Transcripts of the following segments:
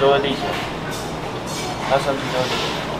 都会立起来，他身体都会立起来。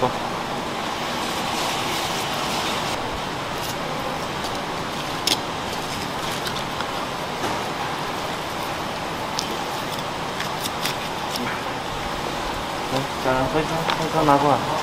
走。来，把徽章徽章拿过来。